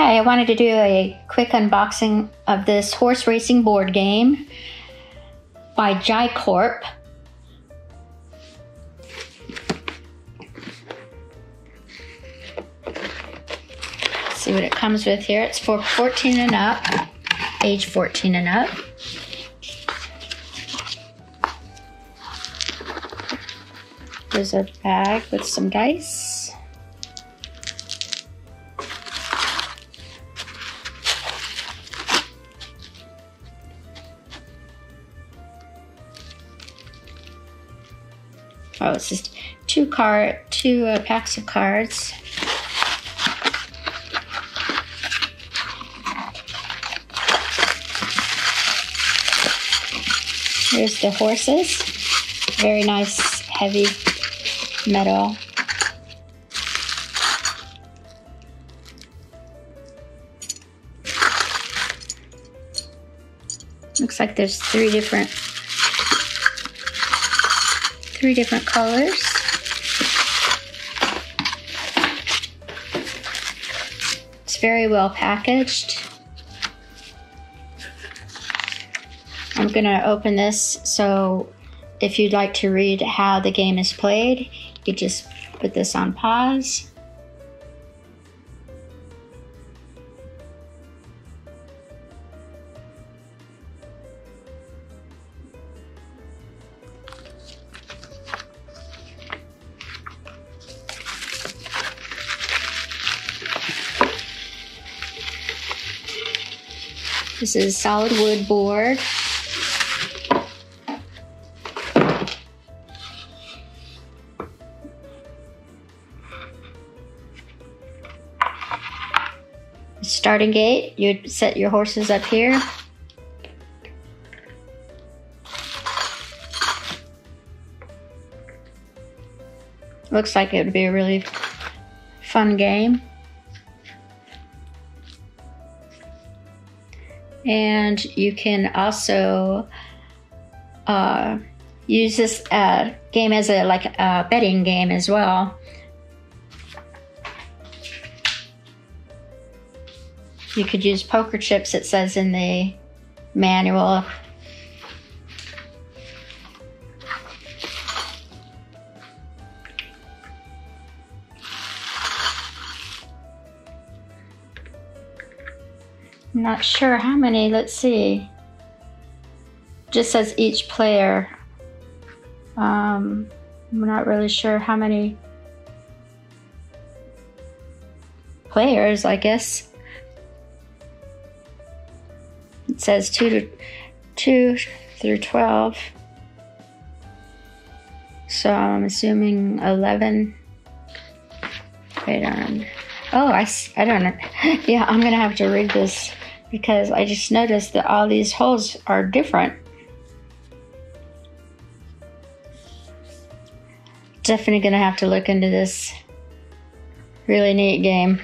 Hi, I wanted to do a quick unboxing of this horse racing board game by Jyquorp. See what it comes with here. It's for 14 and up, age 14 and up. There's a bag with some dice. Oh, it's just two card, two uh, packs of cards. Here's the horses. Very nice, heavy metal. Looks like there's three different three different colors. It's very well packaged. I'm gonna open this so if you'd like to read how the game is played, you just put this on pause. This is solid wood board. Starting gate, you'd set your horses up here. Looks like it would be a really fun game. And you can also uh, use this uh, game as a like a betting game as well. You could use poker chips, it says in the manual. Not sure how many, let's see. Just says each player. Um, I'm not really sure how many players, I guess. It says 2 to 2 through 12. So I'm assuming 11. Wait on. Oh, I, I don't know. yeah, I'm going to have to read this because I just noticed that all these holes are different. Definitely to have to look into this really neat game.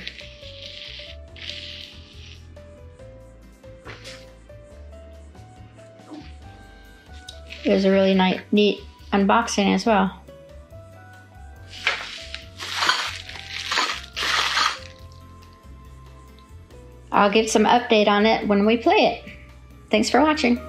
It was a really nice, neat unboxing as well. I'll give some update on it when we play it. Thanks for watching.